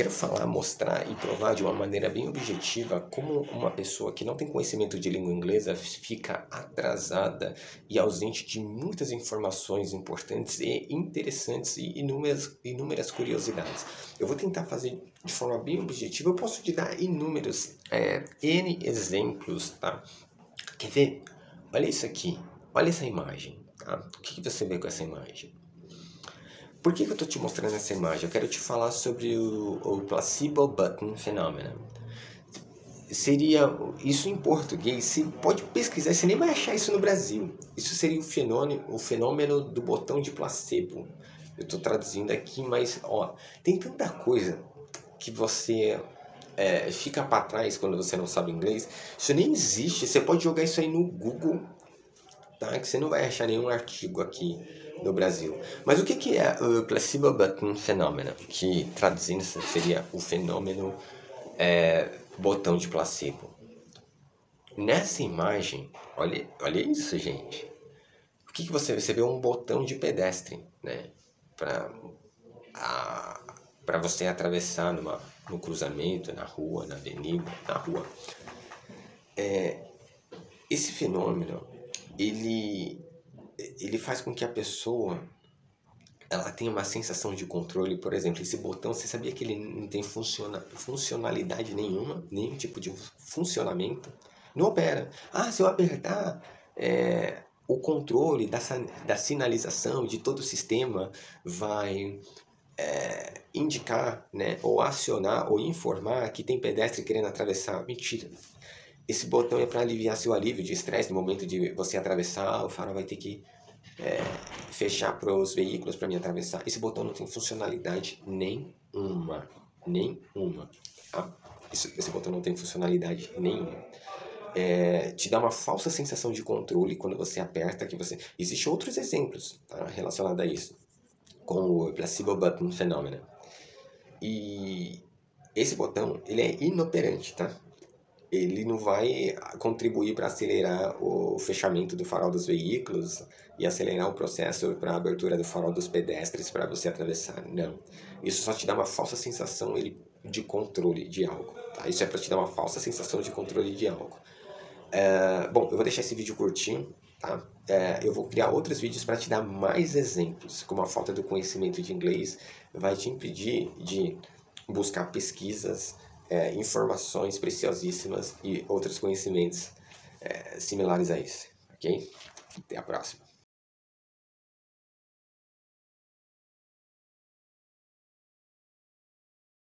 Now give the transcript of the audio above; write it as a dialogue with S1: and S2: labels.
S1: quero falar, mostrar e provar de uma maneira bem objetiva como uma pessoa que não tem conhecimento de língua inglesa fica atrasada e ausente de muitas informações importantes e interessantes e inúmeras, inúmeras curiosidades. Eu vou tentar fazer de forma bem objetiva, eu posso te dar inúmeros, é, N exemplos, tá? Quer ver? Olha isso aqui, olha essa imagem, tá? O que, que você vê com essa imagem? Por que, que eu estou te mostrando essa imagem? Eu quero te falar sobre o, o placebo button phenomenon. Seria isso em português. Você pode pesquisar, você nem vai achar isso no Brasil. Isso seria o fenômeno, o fenômeno do botão de placebo. Eu estou traduzindo aqui, mas ó, tem tanta coisa que você é, fica para trás quando você não sabe inglês. Isso nem existe. Você pode jogar isso aí no Google, tá? Que você não vai achar nenhum artigo aqui no Brasil. Mas o que, que é o placebo button fenômeno? Que traduzindo seria o fenômeno é, botão de placebo. Nessa imagem, olha, olha isso, gente. O que, que você vê? Você vê um botão de pedestre, né? Para para você atravessar numa, no cruzamento, na rua, na avenida, na rua. É, esse fenômeno, ele ele faz com que a pessoa ela tenha uma sensação de controle, por exemplo, esse botão, você sabia que ele não tem funciona, funcionalidade nenhuma, nenhum tipo de funcionamento? Não opera. Ah, se eu apertar é, o controle da, da sinalização de todo o sistema vai é, indicar, né, ou acionar, ou informar que tem pedestre querendo atravessar. Mentira. Esse botão é para aliviar seu alívio de estresse no momento de você atravessar, o farol vai ter que é, fechar para os veículos para me atravessar. Esse botão não tem funcionalidade nenhuma. Nenhuma. Tá? Esse, esse botão não tem funcionalidade nenhuma. É, te dá uma falsa sensação de controle quando você aperta que você existem outros exemplos tá, relacionados a isso com o placebo button fenômeno e esse botão ele é inoperante tá ele não vai contribuir para acelerar o fechamento do farol dos veículos e acelerar o processo para a abertura do farol dos pedestres para você atravessar. Não. Isso só te dá uma falsa sensação de controle de algo. Tá? Isso é para te dar uma falsa sensação de controle de algo. É, bom, eu vou deixar esse vídeo curtinho. Tá? É, eu vou criar outros vídeos para te dar mais exemplos, como a falta do conhecimento de inglês vai te impedir de buscar pesquisas é, informações preciosíssimas e outros conhecimentos é, similares a esse, ok? Até a próxima.